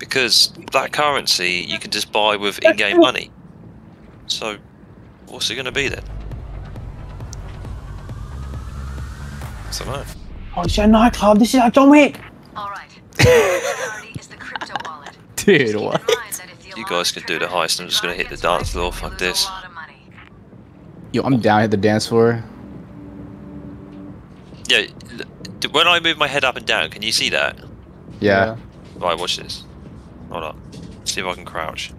because that currency you can just buy with in-game money. So, what's it going to be then? I don't know. Oh, it's a nightclub. This is like John Wick. Alright. Is the crypto wallet. Dude, what? mind that if the You guys can do the heist. I'm just going to hit the dance floor. raised, Fuck you lose a this. lot of money. Yo, I'm down at the dance floor. Yeah, when I move my head up and down, can you see that? Yeah. Right, watch this. Hold up. See if I can crouch.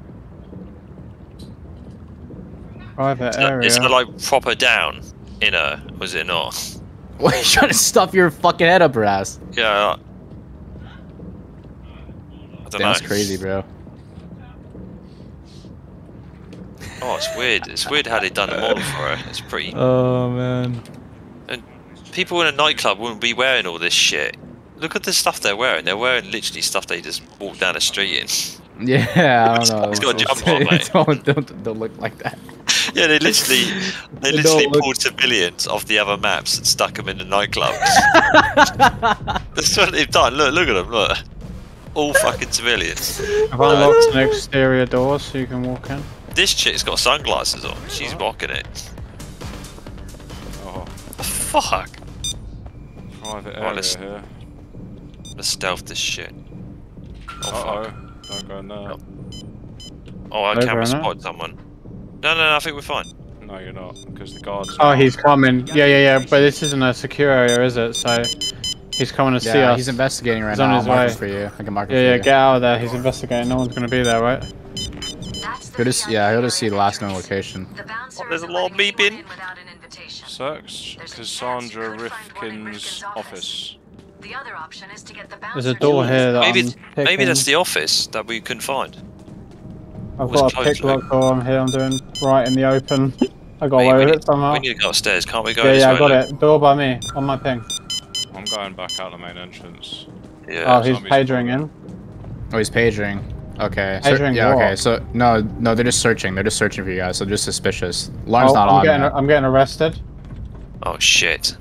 Private It's not, area. it's not like proper down in inner, was it not? Why are you trying to stuff your fucking head up her ass? Yeah. I don't Damn, that's crazy, bro. Oh, it's weird. It's weird how they've done the model for her. It's pretty. Oh man. And people in a nightclub wouldn't be wearing all this shit. Look at the stuff they're wearing. They're wearing literally stuff they just walk down the street in. Yeah, I don't know. It's got a jump on, mate. don't, don't, don't look like that. Yeah, they literally, they They literally don't look- pulled civilians off the other maps and stuck them in the nightclubs. That's what they've done. Look, look at them. Look, all fucking civilians. Have I've unlocked an exterior door so you can walk in. This chick's got sunglasses on. She's rocking it. Oh, Fuck. private Right, area let's- here. Let's stealth this shit. Oh Uh fuck. oh. Don't go in there. Oh, our Over camera and spotted someone. No, no, no, I think we're fine. No, you're not, because the guards. Oh, he's coming. Yeah, yeah, yeah. But this isn't a secure area, is it? So he's coming to see Yeah, us. he's investigating right He's now. on I'll his way. for you. I can mark it Yeah, for yeah. you. Get out of there. He's investigating. No one's gonna be there, right? That's the He'll just, yeah, he'll just see the last known location. Oh, there's a isn't lot of beeping. in without an invitation. Search There's a chance Cassandra you could find one in Rifkin's Rifkin's office. The other option is to get the bouncer There's a door here that Maybe, I'm maybe that's the office that we couldn't find. I've got a closed, pick though. door. I'm here. I'm doing right in the open. I got Wait, away with it somehow. we need to go upstairs. Can't we go Yeah, yeah. I way? got Luke? it. Door by me on my ping. I'm going back out the main entrance. Yeah. Oh, he's zombies pagering in. Oh, he's paging. Okay. so- Paging yeah. what? Okay. So no, no, they're just searching. They're just searching for you guys. So just suspicious. Alarm's Oh, not I'm on. getting. I'm getting arrested. Oh shit.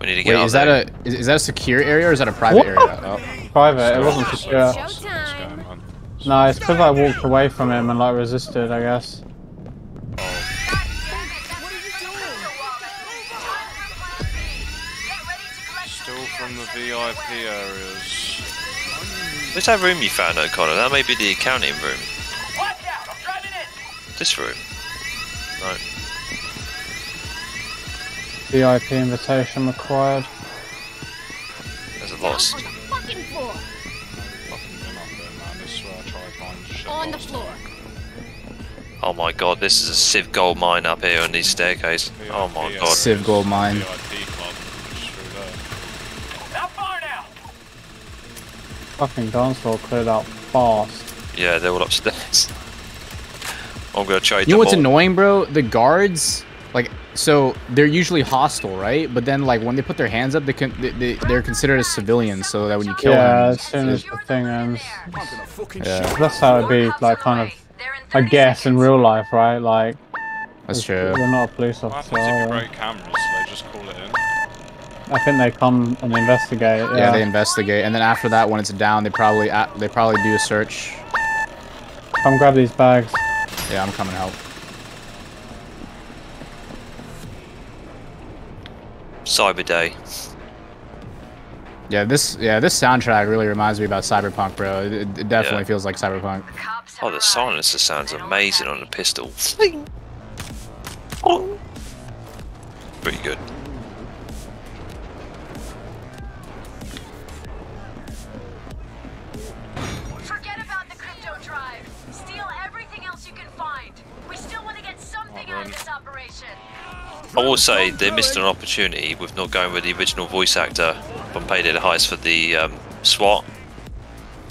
We need to get Wait, up is that a is, is that a secure area or is that a private What? area? Oh. Private. It wasn't go. secure. Let's go, man. No, it's because I walked away from him and like resisted. I guess. Still from the VIP areas. Where's that room you found, O'Connor? That may be the accounting room. This room. No. VIP invitation required. There's a lot of st- Fucking floor. Fucking been up there, man. This is where I try to find shit. On the floor. Oh my god, this is a Civ gold mine up here on these staircase. Oh my god. Civ gold mine. VIP club. Just through there. Fucking dance floor cleared out fast. Yeah, they're all upstairs. I'm gonna trade You know what's all. annoying, bro? The guards, like, so they're usually hostile, right? But then, like, when they put their hands up, they can they, they, they're considered as civilians. So that when you kill Yeah, them, as soon as the thing ends. yeah, That's how it'd be, like, kind of, I guess, in real life, right? Like, that's true. they're not a police What officer. happens if you uh, break cameras? They just call it in? I think they come and investigate. Yeah, Yeah, they investigate, and then after that, when it's down, they probably a- they probably do a search. Come grab these bags. Yeah, I'm coming to help. Cyber Day. Yeah, this yeah this soundtrack really reminds me about Cyberpunk, bro. It, it definitely Yeah. feels like Cyberpunk. Oh, the silencer sounds amazing on the pistol. Pretty good. I will say they missed an opportunity with not going with the original voice actor from Payday the Heist for the um, SWAT.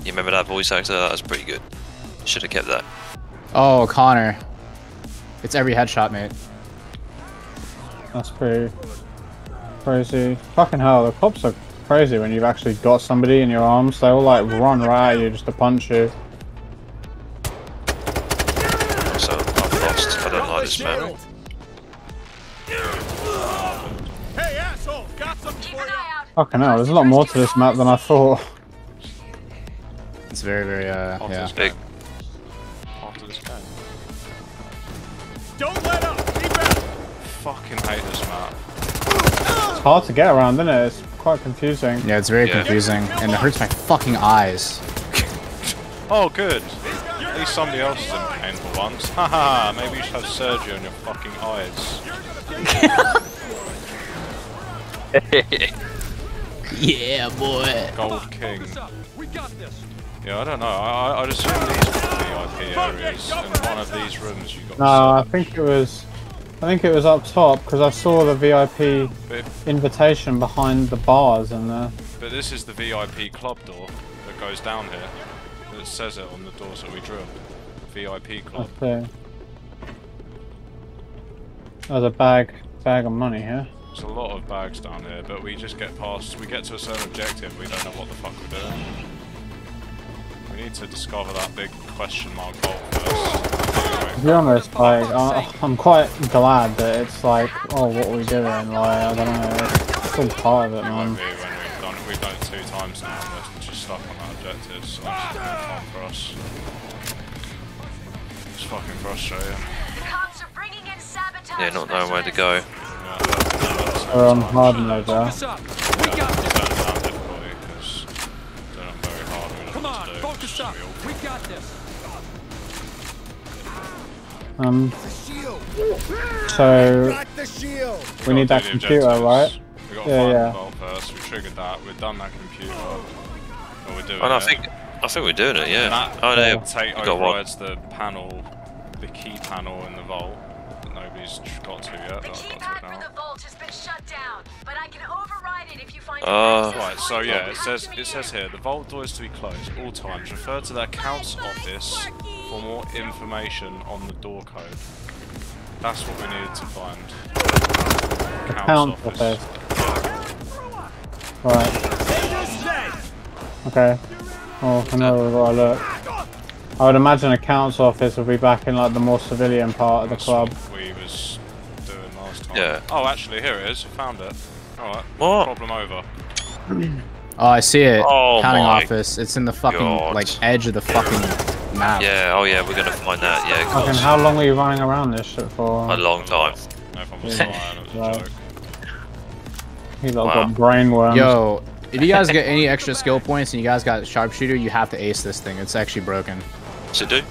You remember that voice actor? That was pretty good. Should have kept that. Oh, Connor. It's every headshot, mate. That's pretty crazy. Fucking hell, the cops are crazy when you've actually got somebody in your arms. They all like run right at you just to punch you. Fucking hell, there's a lot more to this map than I thought. It's very, very, uh, After yeah. this Big. game. After this game. Don't let up. Keep it. Fucking hate this map. It's hard to get around, isn't it? It's quite confusing. Yeah, it's very Yeah. confusing, and it hurts my fucking eyes. Oh, good. At least somebody else is in pain for once. Haha, maybe you should have surgery on your fucking eyes. Yeah, boy. Gold King. We got this. Yeah, I don't know. I, I, I'd assume these were the VIP areas. In one of these rooms you got No, I think it was. I think it was up top because I saw the VIP But, invitation behind the bars in there. but this is the VIP club door that goes down here. It says it on the doors that we drilled. VIP club. Let's. There's a bag, bag of money here. There's a lot of bags down here, but we just get past, we get to a certain objective, we don't know what the fuck we're doing. We need to discover that big question mark vault first. To be honest, like I, I'm quite glad that it's like, oh, what are we doing? Like I don't know, it's all part of it, it won't man. be when we've done it, we've done it two times now and we're just stuck on that objective, so it's just fun for us. It's fucking frustrating. The cops are bringing in sabotage. Yeah, not knowing where to go. Yeah, that's- We're on hard mode there. We got this. down difficulty, 'cause they're not very hard, we don't Come on, what to focus up. be all- We got this. Um, so we need that computer, right? We gotta Yeah, find yeah. the vault first. We triggered that. We've done that computer. Or we're doing Oh no, I it. think I think we're doing it. Yeah. that Oh no, take we got one. overrides the panel, the key panel in the vault that nobody's tr- got to yet. The That I've got to keypad for now. the vault has been shut down, but I can override it if you find Uh, an Right, so yeah, it says it says here the vault door is to be closed all times. Refer to the accounts office for more information on the door code. That's what we needed to find. Account office. Right. Okay. Oh, I know where we've got to look. I would imagine accounts office will be back in like the more civilian part of the club. Yeah. Oh, actually, here it is. I found it. Alright. What? Problem over. Oh, I see it. Oh Counting my office. It's in the fucking God. like edge of the fucking map. Yeah. Oh yeah, we're gonna find that. Yeah, of Fucking, course. how long were you running around this shit for? A long time. No problem was Yeah. lying, it was a Right. joke. You lot Wow. got brain worms. Yo, if you guys get any extra skill points and you guys got sharpshooter, you have to ace this thing. It's actually broken. What's it do?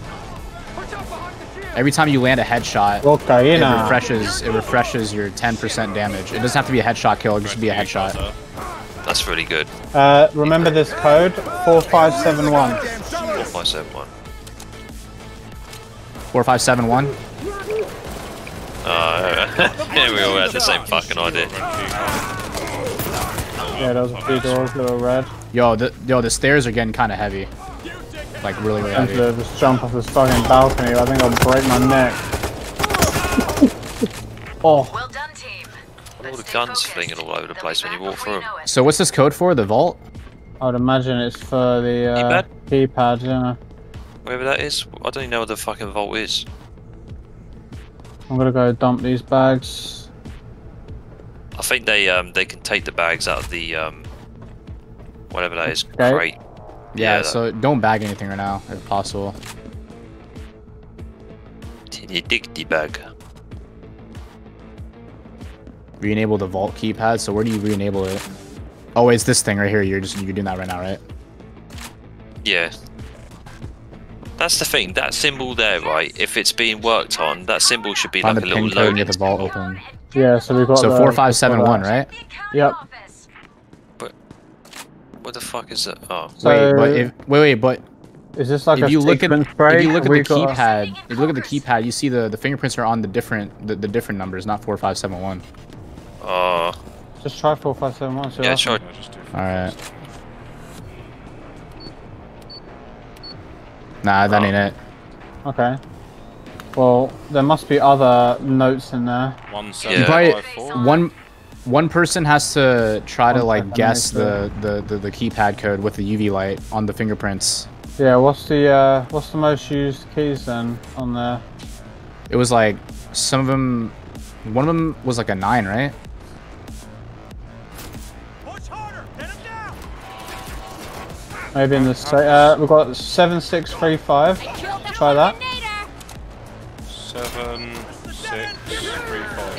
Every time you land a headshot, it refreshes it refreshes your 10% damage. It doesn't have to be a headshot kill, it just be a headshot. That's really good. Uh, remember this code? 4571. Four five seven one. 4571. Uh, yeah, we all had the same fucking idea. Yeah, those are two doors that are red. Yo, the yo, the stairs are getting kind of heavy. Like really, really I'm gonna just jump off this fucking balcony. I think I'll break my neck. oh, Well done, team. But All the guns focused. flinging all over the place when you walk through. So what's this code for? The vault? I would imagine it's for the uh, keypad. Yeah. Wherever that is, I don't even know where the fucking vault is. I'm gonna go dump these bags. I think they um they can take the bags out of the um whatever that is Okay. crate. Yeah, Yeah, so don't bag anything right now, if possible. Tinny dicky bag. Re-enable the vault keypad. So where do you re-enable it? Oh, it's this thing right here. You're just you're doing that right now, right? Yeah. That's the thing. That symbol there, right? If it's being worked on, that symbol should be Find like the a little pin code and loading. get the vault open. Yeah, so we've got So the, four five seven one, right? Yep. Office. What the fuck is that? Oh, So wait, but if wait, wait, but is this like if a you look at sequence break? if you look at the keypad, if you look at the keypad, you see the the fingerprints are on the different the, the different numbers, not four five seven one. oh, Just try four five seven one. So yeah, sure. Yeah, just do All right. Nah, that Oh. ain't it. Okay. Well, there must be other notes in there. One You seven probably- five four. One one person has to try to like second, guess the, the, the, the keypad code with the UV light on the fingerprints. Yeah. What's the uh, what's the most used keys then on there? It was like some of them. One of them was like a nine, right? Push harder. Get him down. Maybe in the sa- uh, we've got seven six three five. Try that. Seven, six, three, five.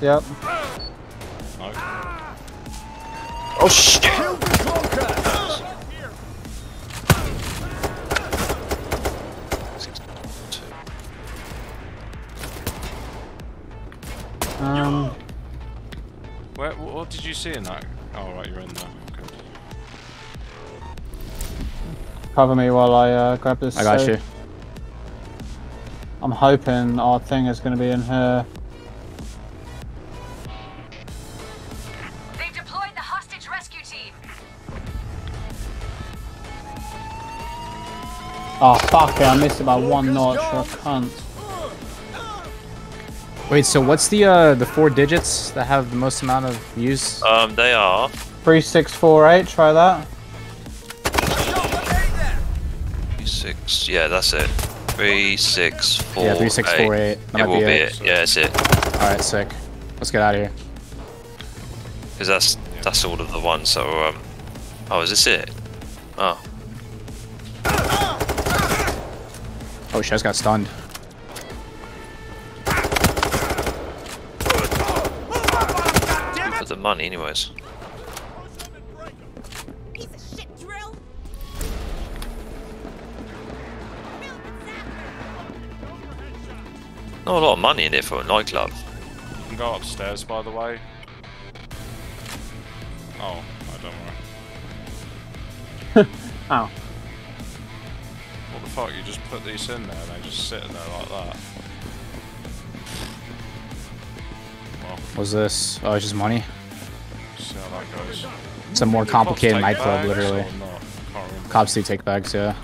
Yeah. Yep. Oh shit! Um, Where? What, what did you see in that? Oh right, you're in there. Good. cover me while I uh, grab this. I got safe. you. I'm hoping our thing is going to be in here. Fuck it! I missed it by one notch. You're a cunt. Wait, so what's the uh the four digits that have the most amount of use? Um, they are Three six four eight. Try that. six. Yeah, that's it. Three, six, four. yeah, three six four eight. That It might will be be it. it. Yeah, that's it. All right, sick. Let's get out of here. Because that's that's all of the ones. So um. Oh, is this it? Oh. Oh shit, I just got stunned. For the money, anyways. Not a lot of money in it for a nightclub. You can go upstairs, by the way. Oh, I don't worry. Ow. What fuck? You just put these in there and they just sit there like that. Well, What's this? Oh, it's just money. see how that goes. It's a more Do complicated nightclub, literally. or not? I can't remember. Cops do take bags, yeah.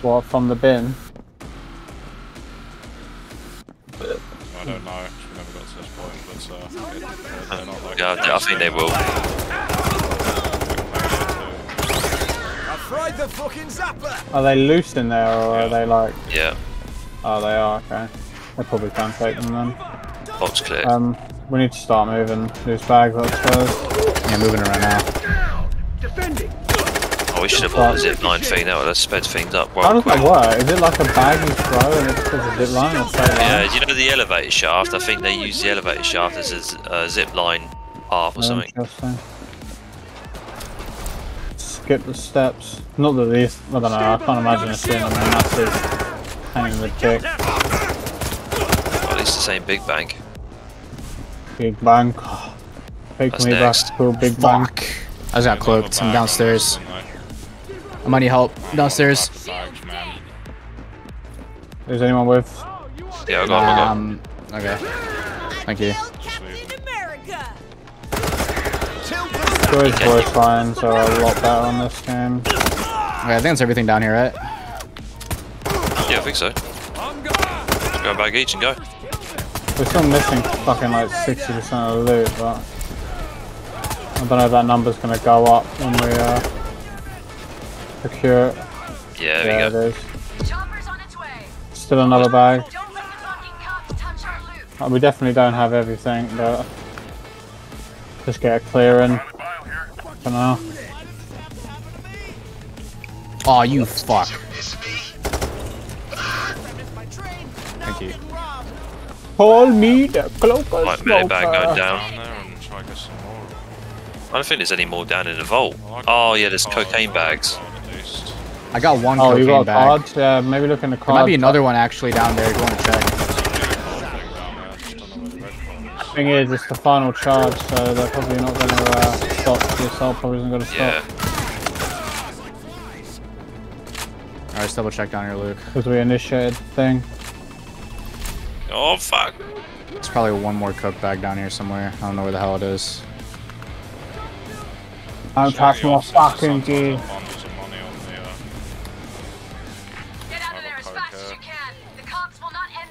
What from the bin? I don't know. 'cause We never got to this point, but uh, it- they're not like Yeah, I think they will. I fried the fucking zapper! Are they loose in there or are they like? Yeah. Oh, they are. Okay. They probably can take them then. Box clear. Um, we need to start moving these bags upstairs. Yeah, moving right now. oh, we should have bought the zip line thing. Would have sped things up How well does quick. that work? Is it like a bag you throw and it's just a zip line or line? Yeah, do you know the elevator shaft? I think they use the elevator shaft as a uh, zip line path or something. Interesting. Skip the steps. Not that these. I don't know. I can't imagine it being a massive pain in the dick. Or at least the same big bank. Big bang. Take That's me next. back to big bang. Fuck. I just got cloaked. I'm downstairs. Bags, I might need help. Downstairs. man. Is anyone with? Yeah, I got, I got. Um. Okay. Thank you. Joy's voice line, so I'll lock that on this game. Okay, I think that's everything down here, right? Yeah, I think so. Just go back each and go. We're still missing fucking like 60% of the loot, but I don't know if that number's gonna go up when we uh, procure it. Yeah, there Yeah, we go. it is. Chopper's on its way. Still another bag. Don't let the fucking cops touch our loot. Uh, We definitely don't have everything, but just get a clear in for now. Oh, you fuck. Thank you. Call me the cloaker Right, minute bag going smoker. down. Down there and try to get some more. I don't think there's any more down in the vault. Well, I got Oh, yeah, there's cocaine bags. card At least. I got one Oh, you cocaine got a bag. card? Yeah, maybe look in the There card. might be another one actually down there. Go and check. Thing is, it's the final charge, so they're probably not going to uh, stop. The assault probably isn't going to stop Yeah. Alright, let's double check down here, Luke. because we initiated the thing. Oh, fuck. There's probably one more cook bag down here somewhere. I don't know where the hell it is. Don't touch my fucking gear. Bundles of money on the, Get out of there as fast as you can. The cops will not end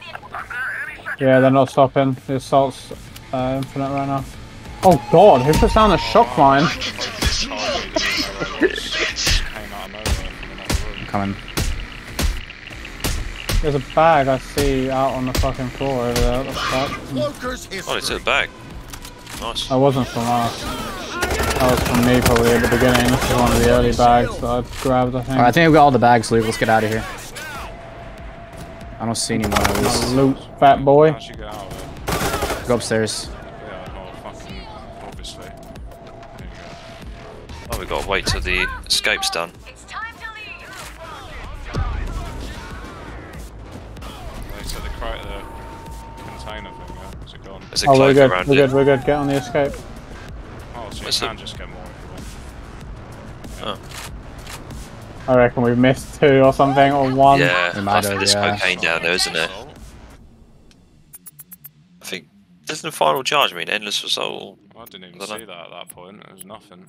the. Yeah, they're not stopping. The assault's uh, infinite right now. Oh god, who puts down the shock line? of nowhere from the next room. I'm coming. There's a bag I see out on the fucking floor over there. What the fuck? Oh, it's a bag. Nice. That wasn't from us. That was from me probably at the beginning. This is one of the early bags that I grabbed, I think. Alright, I think we got all the bags, Luke. Let's get out of here. I don't see anyone at least. Loot, fat boy. How'd you get out of it? Go upstairs. Gotta wait till the escape's done. It's time to leave. go. They took the crate, the container thing, yeah? Is it? There's a Oh, we're good. We're it. good. We're good. Get on the escape. Oh, so you Where's can the- just get more if you want. Oh. I reckon we missed two or something or one. Yeah, We I might think there's yeah. cocaine down there, isn't it? I think. Doesn't the final charge I mean endless assault? I didn't even I don't see that at that point. There was nothing.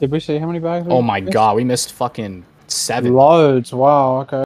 Did we see how many bags? we Oh my god, we missed fucking seven. Loads. Wow. Okay.